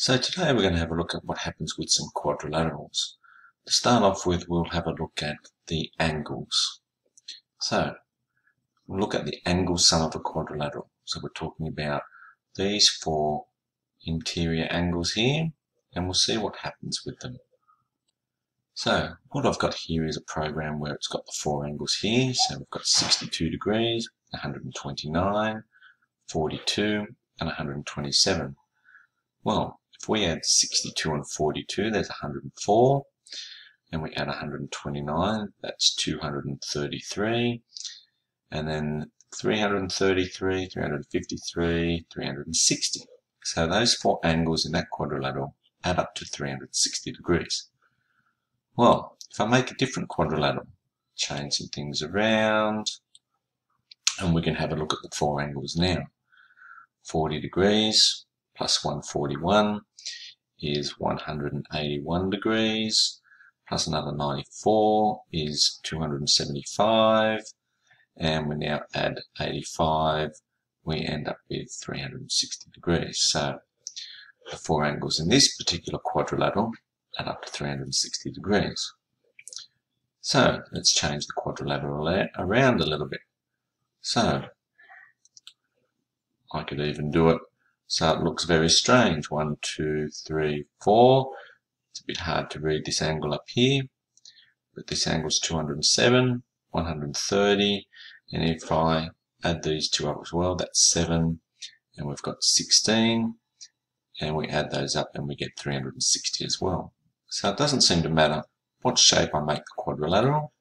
So today we're going to have a look at what happens with some quadrilaterals. To start off with, we'll have a look at the angles. So, we'll look at the angle sum of a quadrilateral. So we're talking about these four interior angles here, and we'll see what happens with them. So, what I've got here is a program where it's got the four angles here. So we've got 62 degrees, 129, 42, and 127. Well, if we add 62 and 42, there's 104. And we add 129, that's 233. And then 333, 353, 360. So those four angles in that quadrilateral add up to 360 degrees. Well, if I make a different quadrilateral, change some things around, and we can have a look at the four angles now. 40 degrees plus 141 is 181 degrees, plus another 94 is 275, and we now add 85, we end up with 360 degrees. So the four angles in this particular quadrilateral add up to 360 degrees. So let's change the quadrilateral around a little bit. So I could even do it so it looks very strange. One, two, three, four. It's a bit hard to read this angle up here, but this angle is 207, 130, and if I add these two up as well, that's 7, and we've got 16, and we add those up and we get 360 as well. So it doesn't seem to matter what shape I make the quadrilateral,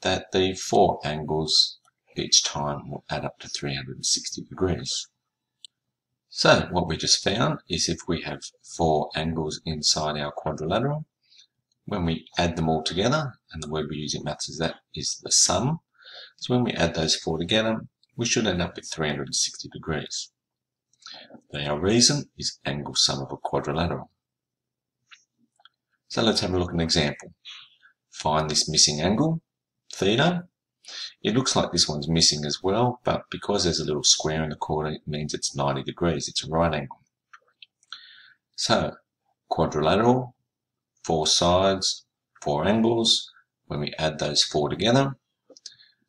that the four angles each time will add up to 360 degrees. So what we just found is if we have four angles inside our quadrilateral, when we add them all together, and the word we use in maths is that is the sum, so when we add those four together, we should end up with 360 degrees. our reason is angle sum of a quadrilateral. So let's have a look at an example. Find this missing angle, theta, it looks like this one's missing as well, but because there's a little square in the corner, it means it's 90 degrees. It's a right angle. So, quadrilateral, four sides, four angles. When we add those four together,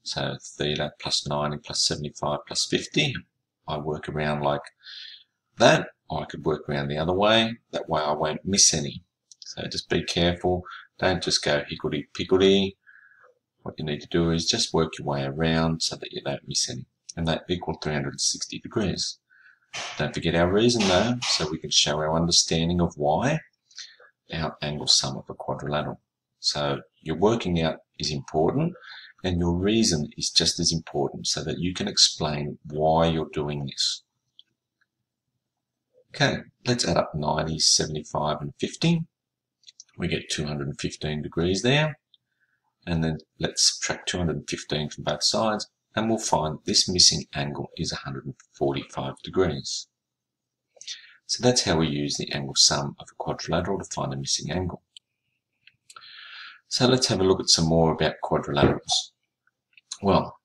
so theta plus 90 plus 75 plus 50, I work around like that, or I could work around the other way. That way I won't miss any. So just be careful. Don't just go higgledy-piggledy what you need to do is just work your way around so that you don't miss any. And that equal 360 degrees. Don't forget our reason though, so we can show our understanding of why our angle sum of a quadrilateral. So your working out is important and your reason is just as important so that you can explain why you're doing this. Okay, let's add up 90, 75 and 50. We get 215 degrees there and then let's subtract 215 from both sides and we'll find this missing angle is 145 degrees. So that's how we use the angle sum of a quadrilateral to find a missing angle. So let's have a look at some more about quadrilaterals. Well,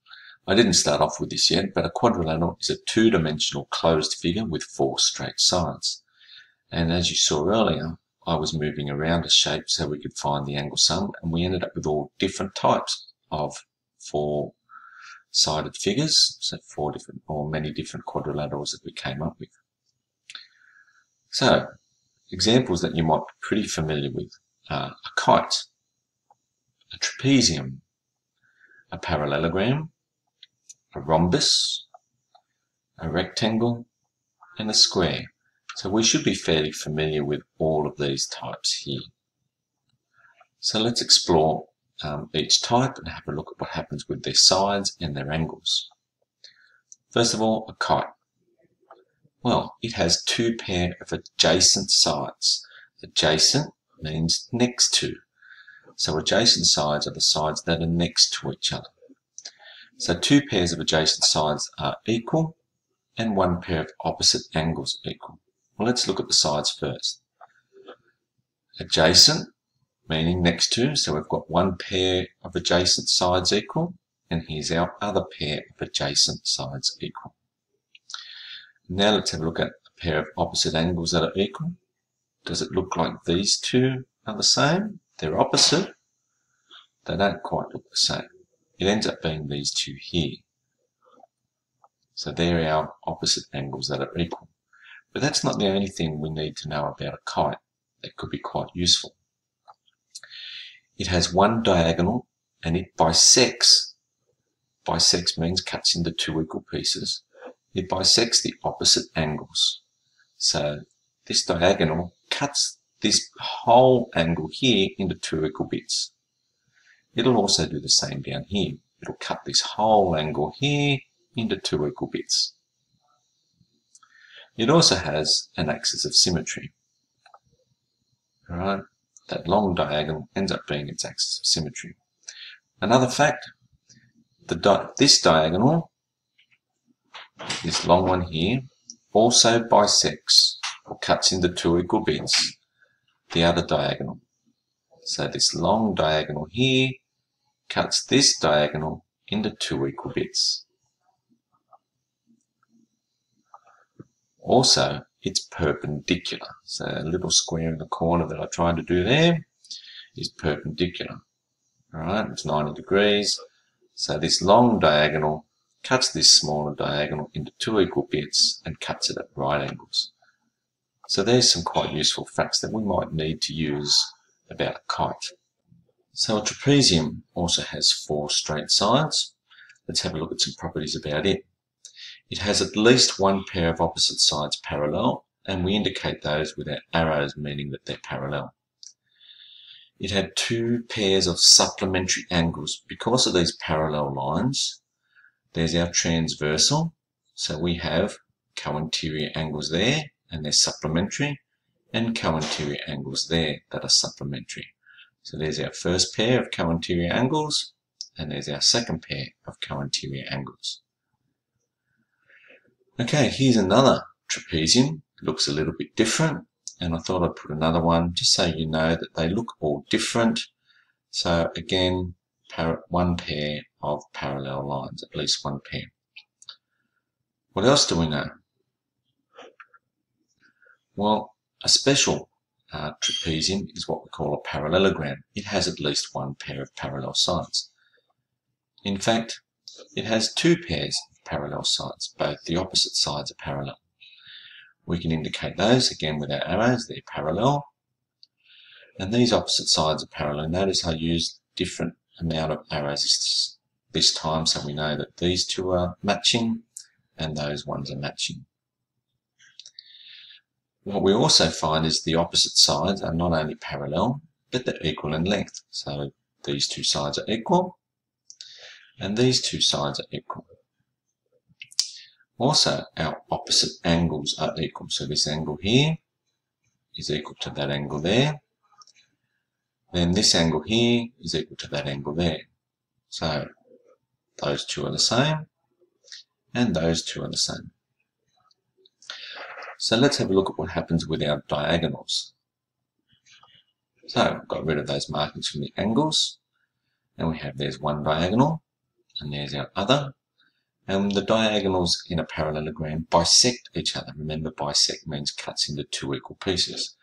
I didn't start off with this yet, but a quadrilateral is a two-dimensional closed figure with four straight sides. And as you saw earlier, I was moving around a shape so we could find the angle sum and we ended up with all different types of four sided figures, so four different or many different quadrilaterals that we came up with. So, examples that you might be pretty familiar with are a kite, a trapezium, a parallelogram, a rhombus, a rectangle, and a square. So we should be fairly familiar with all of these types here. So let's explore um, each type and have a look at what happens with their sides and their angles. First of all, a kite. Well, it has two pair of adjacent sides. Adjacent means next to. So adjacent sides are the sides that are next to each other. So two pairs of adjacent sides are equal and one pair of opposite angles equal. Well, let's look at the sides first. Adjacent, meaning next to, so we've got one pair of adjacent sides equal, and here's our other pair of adjacent sides equal. Now let's have a look at a pair of opposite angles that are equal? Does it look like these two are the same? They're opposite. They don't quite look the same. It ends up being these two here. So they're our opposite angles that are equal. But that's not the only thing we need to know about a kite that could be quite useful. It has one diagonal and it bisects. Bisects means cuts into two equal pieces. It bisects the opposite angles. So this diagonal cuts this whole angle here into two equal bits. It'll also do the same down here. It'll cut this whole angle here into two equal bits. It also has an axis of symmetry. Alright, that long diagonal ends up being its axis of symmetry. Another fact, di this diagonal, this long one here, also bisects or cuts into two equal bits the other diagonal. So this long diagonal here cuts this diagonal into two equal bits. Also, it's perpendicular. So a little square in the corner that I tried to do there is perpendicular. Alright, it's 90 degrees. So this long diagonal cuts this smaller diagonal into two equal bits and cuts it at right angles. So there's some quite useful facts that we might need to use about a kite. So a trapezium also has four straight sides. Let's have a look at some properties about it. It has at least one pair of opposite sides parallel, and we indicate those with our arrows meaning that they're parallel. It had two pairs of supplementary angles. Because of these parallel lines, there's our transversal. So we have co-interior angles there, and they're supplementary, and co-interior angles there that are supplementary. So there's our first pair of co-interior angles, and there's our second pair of co-interior angles. Okay, here's another trapezium. Looks a little bit different. And I thought I'd put another one just so you know that they look all different. So again, one pair of parallel lines, at least one pair. What else do we know? Well, a special uh, trapezium is what we call a parallelogram. It has at least one pair of parallel sides. In fact, it has two pairs parallel sides. Both the opposite sides are parallel. We can indicate those again with our arrows, they're parallel. And these opposite sides are parallel. Notice I used different amount of arrows this time so we know that these two are matching and those ones are matching. What we also find is the opposite sides are not only parallel, but they're equal in length. So these two sides are equal, and these two sides are equal. Also, our opposite angles are equal. So this angle here is equal to that angle there. Then this angle here is equal to that angle there. So those two are the same, and those two are the same. So let's have a look at what happens with our diagonals. So got rid of those markings from the angles, and we have there's one diagonal, and there's our other, and the diagonals in a parallelogram bisect each other. Remember, bisect means cuts into two equal pieces.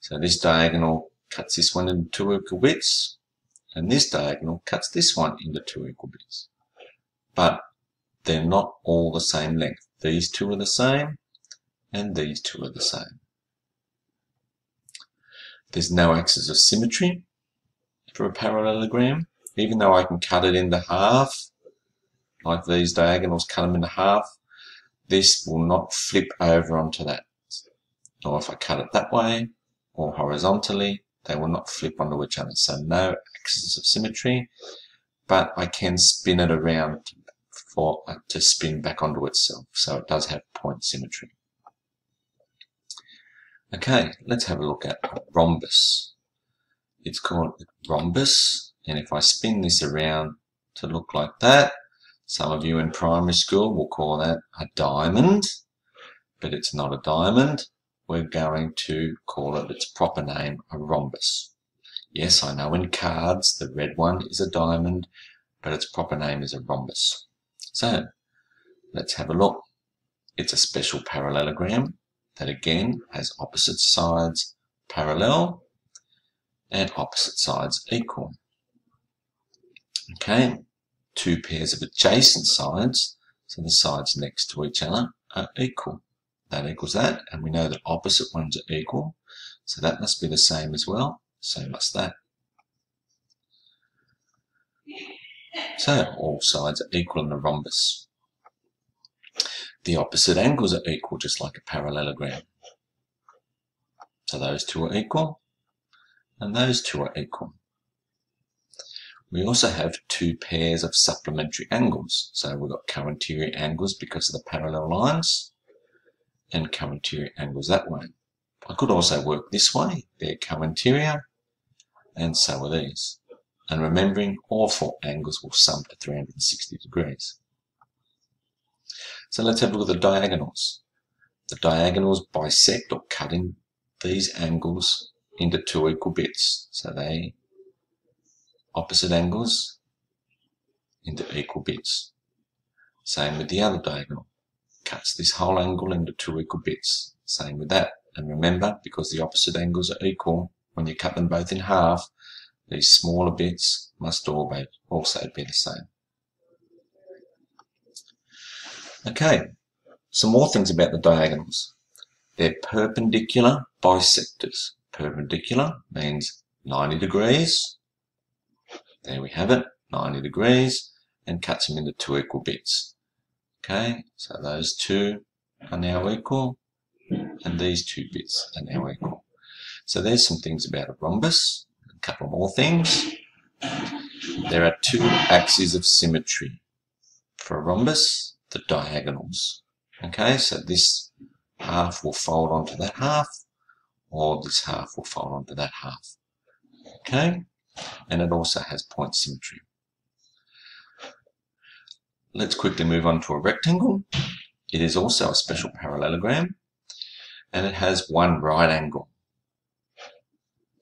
So this diagonal cuts this one into two equal bits, and this diagonal cuts this one into two equal bits. But they're not all the same length. These two are the same, and these two are the same. There's no axis of symmetry for a parallelogram. Even though I can cut it into half, like these diagonals, cut them in half, this will not flip over onto that. Or if I cut it that way, or horizontally, they will not flip onto each other. So no axis of symmetry, but I can spin it around for uh, to spin back onto itself. So it does have point symmetry. Okay, let's have a look at a rhombus. It's called rhombus, and if I spin this around to look like that, some of you in primary school will call that a diamond, but it's not a diamond. We're going to call it its proper name, a rhombus. Yes, I know in cards the red one is a diamond, but its proper name is a rhombus. So, let's have a look. It's a special parallelogram that again has opposite sides parallel and opposite sides equal. Okay, two pairs of adjacent sides, so the sides next to each other are equal. That equals that, and we know that opposite ones are equal, so that must be the same as well, so must that. So all sides are equal in a rhombus. The opposite angles are equal, just like a parallelogram. So those two are equal, and those two are equal. We also have two pairs of supplementary angles. So we've got co-interior angles because of the parallel lines, and co-interior angles that way. I could also work this way, they're co-interior, and so are these and remembering all four angles will sum to 360 degrees. So let's have a look at the diagonals. The diagonals bisect or cut in these angles into two equal bits. So they opposite angles into equal bits. Same with the other diagonal. Cuts this whole angle into two equal bits. Same with that. And remember, because the opposite angles are equal, when you cut them both in half, these smaller bits must all be also be the same. Okay, some more things about the diagonals. They're perpendicular bisectors. Perpendicular means 90 degrees. There we have it, 90 degrees, and cuts them into two equal bits. Okay, so those two are now equal, and these two bits are now equal. So there's some things about a rhombus a couple more things. There are two axes of symmetry. For a rhombus, the diagonals. Okay, so this half will fold onto that half, or this half will fold onto that half. Okay, and it also has point symmetry. Let's quickly move on to a rectangle. It is also a special parallelogram, and it has one right angle.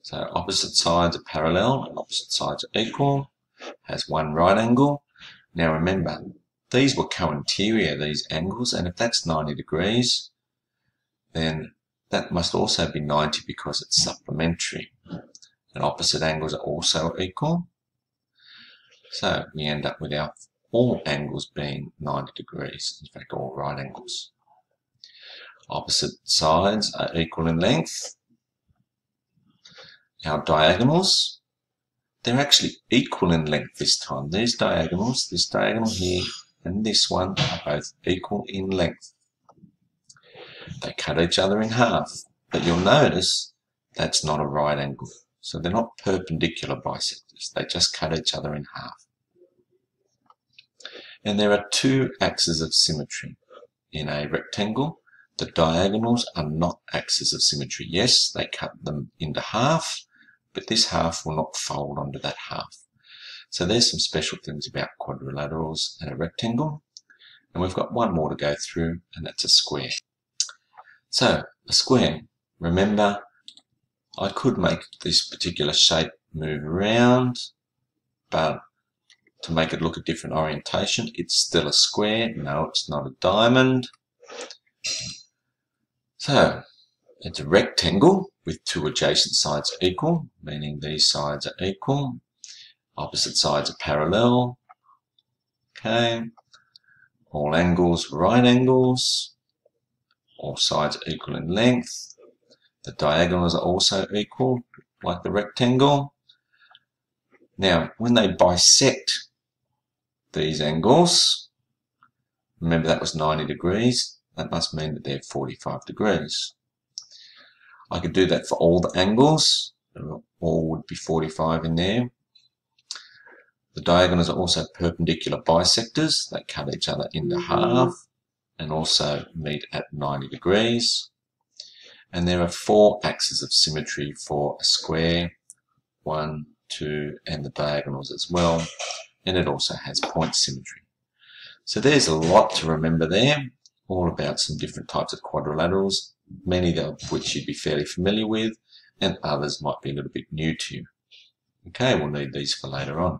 So opposite sides are parallel and opposite sides are equal, has one right angle. Now remember, these were co-interior, these angles, and if that's 90 degrees, then that must also be 90 because it's supplementary. And opposite angles are also equal. So we end up with our all angles being 90 degrees, in fact all right angles. Opposite sides are equal in length, our diagonals, they're actually equal in length this time. These diagonals, this diagonal here and this one are both equal in length. They cut each other in half, but you'll notice that's not a right angle. So they're not perpendicular bisectors, they just cut each other in half. And there are two axes of symmetry in a rectangle. The diagonals are not axes of symmetry. Yes, they cut them into half, but this half will not fold onto that half. So there's some special things about quadrilaterals and a rectangle. And we've got one more to go through, and that's a square. So, a square. Remember, I could make this particular shape move around, but to make it look a different orientation, it's still a square. No, it's not a diamond. So, it's a rectangle with two adjacent sides equal, meaning these sides are equal. Opposite sides are parallel. Okay. All angles right angles. All sides equal in length. The diagonals are also equal, like the rectangle. Now, when they bisect these angles, remember that was 90 degrees, that must mean that they're 45 degrees. I could do that for all the angles. All would be 45 in there. The diagonals are also perpendicular bisectors. They cut each other into half and also meet at 90 degrees. And there are four axes of symmetry for a square. One, two, and the diagonals as well. And it also has point symmetry. So there's a lot to remember there, all about some different types of quadrilaterals many of which you'd be fairly familiar with, and others might be a little bit new to you. Okay, we'll need these for later on.